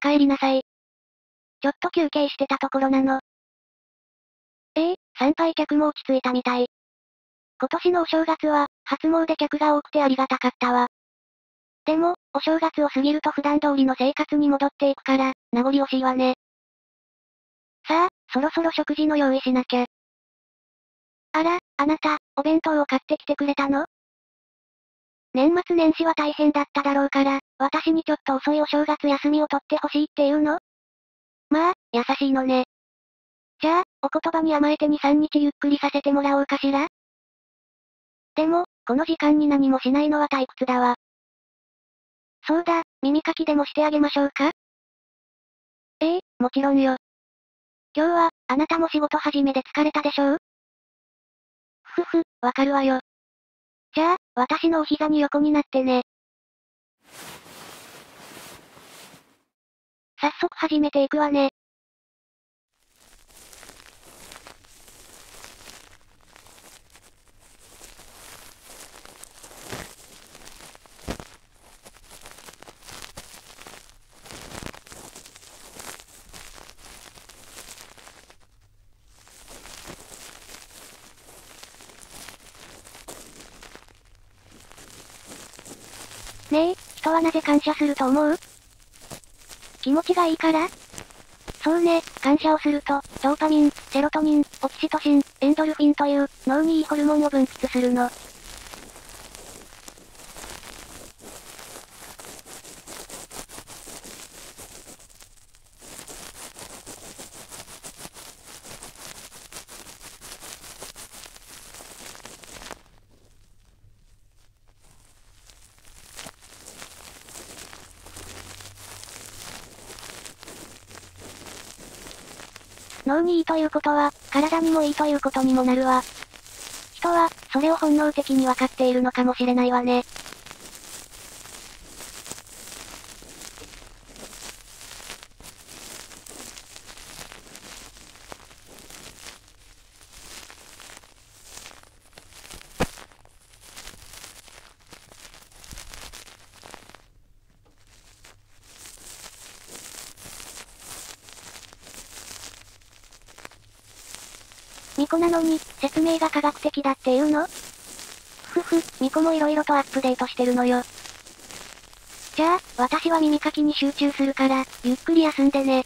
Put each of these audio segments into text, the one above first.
帰りなさい。ちょっと休憩してたところなの。ええ参拝客も落ち着いたみたい。今年のお正月は、初詣客が多くてありがたかったわ。でも、お正月を過ぎると普段通りの生活に戻っていくから、名残惜しいわね。さあ、そろそろ食事の用意しなきゃ。あら、あなた、お弁当を買ってきてくれたの？年末年始は大変だっただろうから、私にちょっと遅いお正月休みを取ってほしいっていうの？まあ、優しいのね。じゃあ、お言葉に甘えて2、3日ゆっくりさせてもらおうかしら？でも、この時間に何もしないのは退屈だわ。そうだ、耳かきでもしてあげましょうか？ええ、もちろんよ。今日は、あなたも仕事始めで疲れたでしょう？ふふふ、わかるわよ。私のお膝に横になってね。早速始めていくわね。ねえ、人はなぜ感謝すると思う気持ちがいいからそうね、感謝をすると、ドーパミン、セロトニン、オキシトシン、エンドルフィンという、脳にいいホルモンを分泌するの。脳にいいということは、体にもいいということにもなるわ。人は、それを本能的にわかっているのかもしれないわね。巫女なのに、説明が科学的だっていうの？ふふ、巫女も色々とアップデートしてるのよ。じゃあ、私は耳かきに集中するから、ゆっくり休んでね。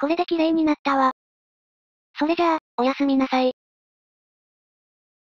これで綺麗になったわ。それじゃあ、おやすみなさい。